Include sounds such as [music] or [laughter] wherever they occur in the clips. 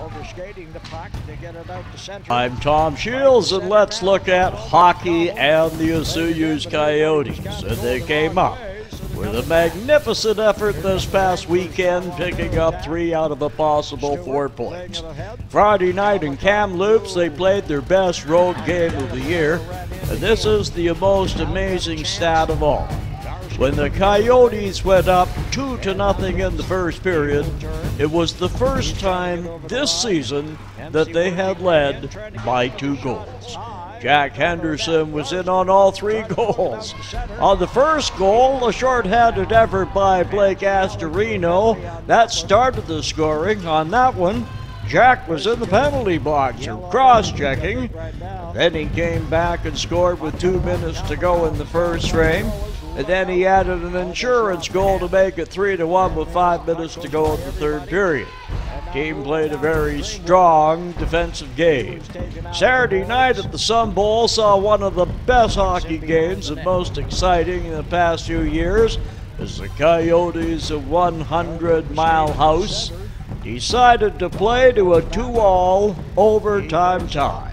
Overskating the puck to get it out to center. I'm Tom Shields, and let's look at hockey and the Osoyoos Coyotes. And they came up with a magnificent effort this past weekend, picking up three out of a possible four points. Friday night in Kamloops, they played their best road game of the year, and this is the most amazing stat of all. When the Coyotes went up two to nothing in the first period, it was the first time this season that they had led by two goals. Jack Henderson was in on all three [laughs] goals. On the first goal, a short-handed effort by Blake Astorino that started the scoring. On that one, Jack was in the penalty box or cross-checking. Then he came back and scored with two minutes to go in the first frame. And then he added an insurance goal to make it 3 to 1 with five minutes to go in the third period. Team played a very strong defensive game. Saturday night at the Sun Bowl saw one of the best hockey games and most exciting in the past few years as the Coyotes of 100 Mile House decided to play to a two-all overtime tie.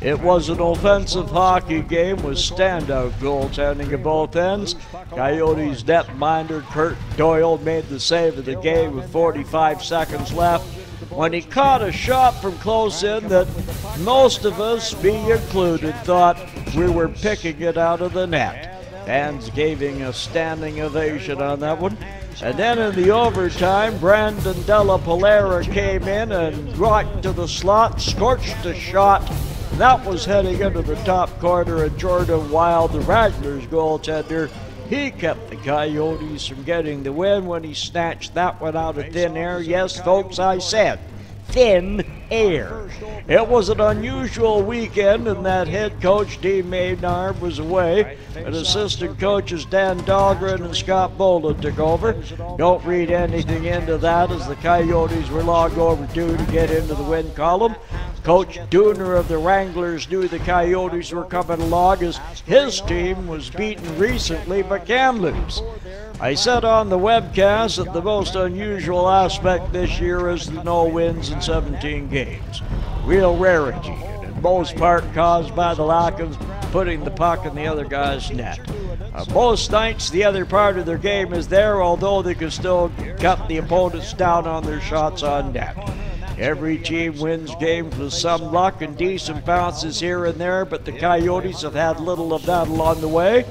It was an offensive hockey game with standout goaltending at both ends. Coyotes netminder Kurt Doyle made the save of the game with 45 seconds left when he caught a shot from close in that most of us, me included, thought we were picking it out of the net. Fans giving a standing ovation on that one. And then in the overtime, Brandon Della Polera came in and right to the slot, scorched a shot that was heading into the top corner, and Jordan Wild, the Rattlers goaltender, he kept the Coyotes from getting the win when he snatched that one out of thin air. Yes, folks, I said thin air. It was an unusual weekend, and that head coach, Dean Maynard, was away, and assistant coaches Dan Dahlgren and Scott Boland took over. Don't read anything into that, as the Coyotes were long overdue to get into the win column. Coach Dooner of the Wranglers knew the Coyotes were coming along as his team was beaten recently by Kamloops. I said on the webcast that the most unusual aspect this year is the no wins in 17 games. Real rarity, and in most part caused by the lack of putting the puck in the other guy's net. Uh, most nights, the other part of their game is there, although they can still cut the opponents down on their shots on net. Every team wins games with some luck and decent bounces here and there, but the Coyotes have had little of that along the way.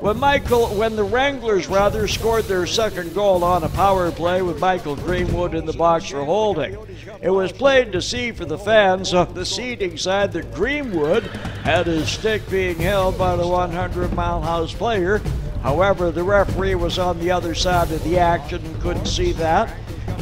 When Michael, when the Wranglers rather scored their second goal on a power play with Michael Greenwood in the box for holding, it was plain to see for the fans on the seating side that Greenwood had his stick being held by the 100 Mile House player. However, the referee was on the other side of the action and couldn't see that.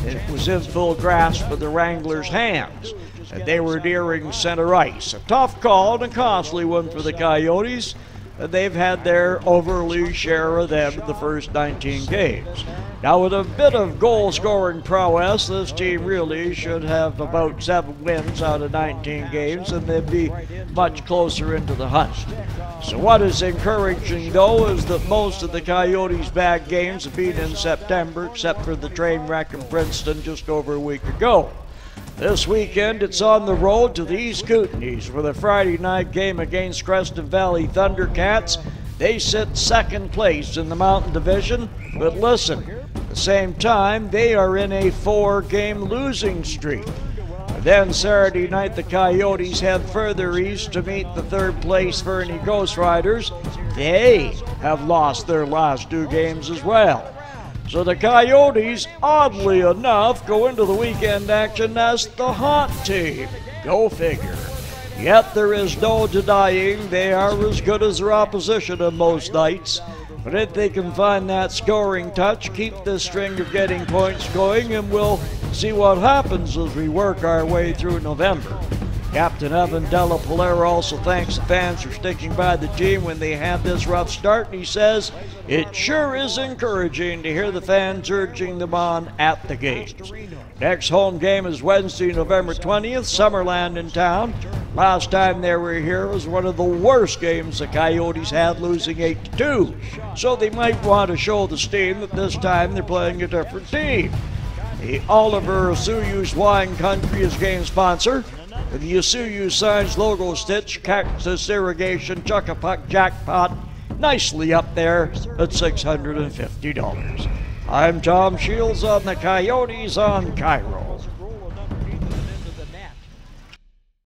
It was in full grasp of the Wranglers' hands, and they were nearing center ice. A tough call and a costly one for the Coyotes. And they've had their overly share of them in the first 19 games. Now, with a bit of goal scoring prowess, this team really should have about seven wins out of 19 games, and they'd be much closer into the hunt. So, what is encouraging, though, is that most of the Coyotes' bad games have been in September, except for the train wreck in Princeton just over a week ago. This weekend, it's on the road to the East Kootenays for the Friday night game against Creston Valley Thundercats. They sit second place in the Mountain Division, but listen, at the same time, they are in a four game losing streak. Then Saturday night, the Coyotes head further east to meet the third place Fernie Ghost Riders. They have lost their last two games as well. So the Coyotes, oddly enough, go into the weekend action as the hot team. Go figure. Yet there is no denying they are as good as their opposition on most nights. But if they can find that scoring touch, keep this string of getting points going, and we'll see what happens as we work our way through November. Captain Evan Della Polera also thanks the fans for sticking by the team when they had this rough start, and he says it sure is encouraging to hear the fans urging them on at the games. Next home game is Wednesday, November 20th, Summerland in town. Last time they were here was one of the worst games the Coyotes had, losing 8 2. So they might want to show the steam that this time they're playing a different team. The Oliver Osoyoos Wine Country is game sponsor. The Osoyoos Signs logo stitch Cactus Irrigation Chuckapuck Jackpot nicely up there at $650. I'm Tom Shields on the Coyotes on KIRO.